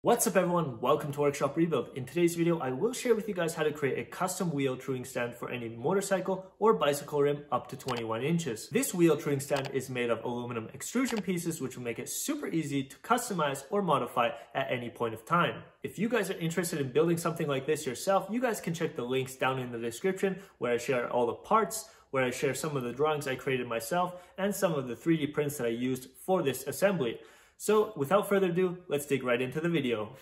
What's up everyone, welcome to Workshop Rebuild. In today's video, I will share with you guys how to create a custom wheel truing stand for any motorcycle or bicycle rim up to 21 inches. This wheel truing stand is made of aluminum extrusion pieces which will make it super easy to customize or modify at any point of time. If you guys are interested in building something like this yourself, you guys can check the links down in the description where I share all the parts, where I share some of the drawings I created myself and some of the 3D prints that I used for this assembly. So without further ado, let's dig right into the video.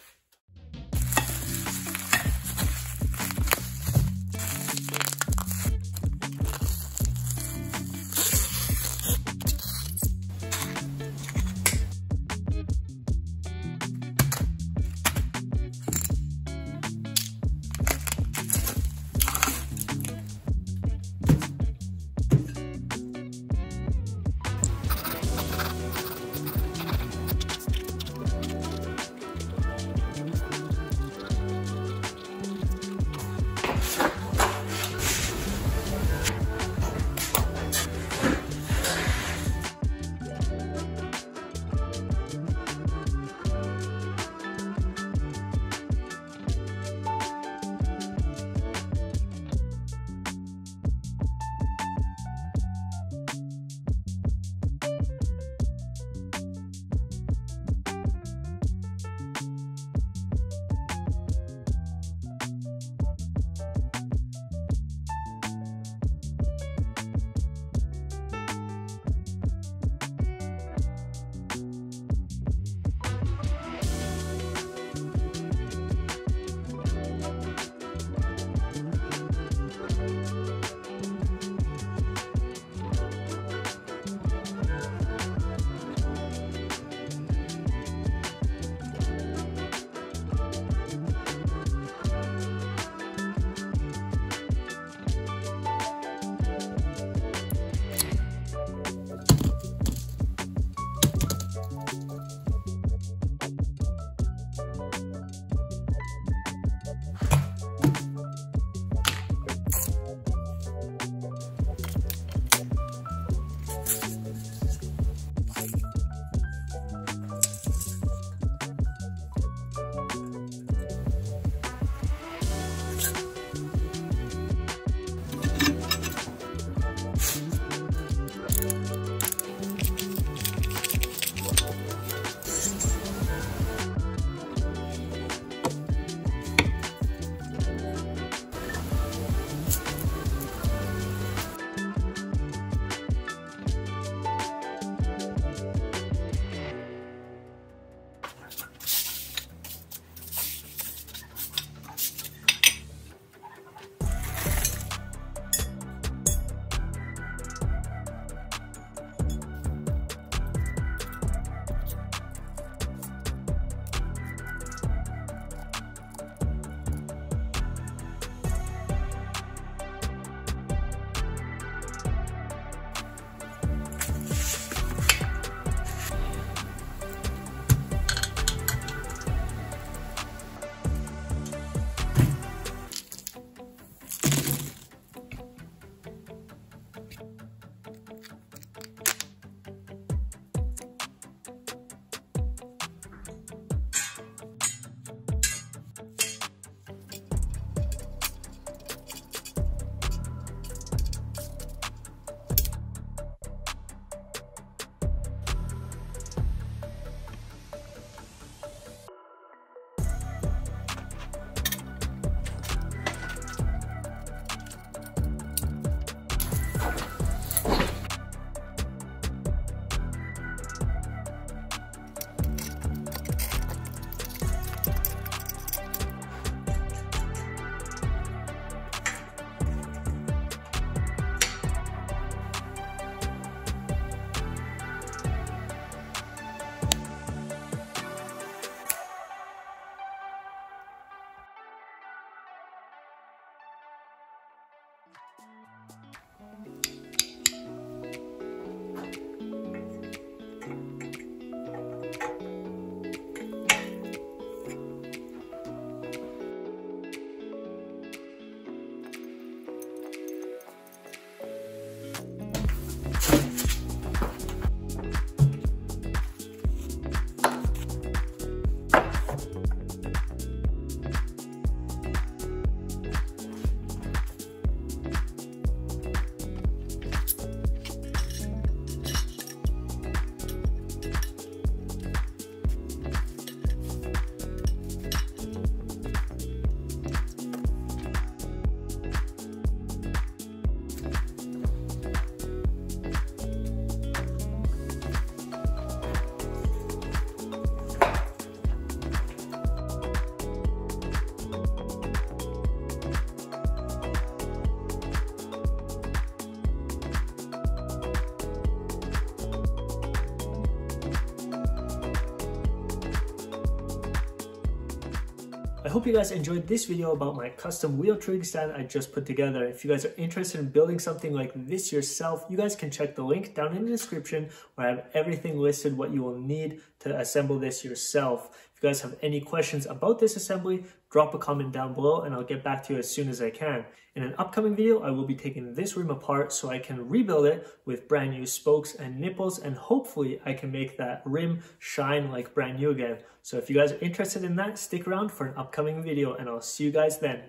I hope you guys enjoyed this video about my custom wheel truing stand I just put together. If you guys are interested in building something like this yourself, you guys can check the link down in the description where I have everything listed what you will need to assemble this yourself. If you guys have any questions about this assembly, drop a comment down below and I'll get back to you as soon as I can. In an upcoming video, I will be taking this rim apart so I can rebuild it with brand new spokes and nipples and hopefully I can make that rim shine like brand new again. So if you guys are interested in that, stick around for an upcoming video and I'll see you guys then.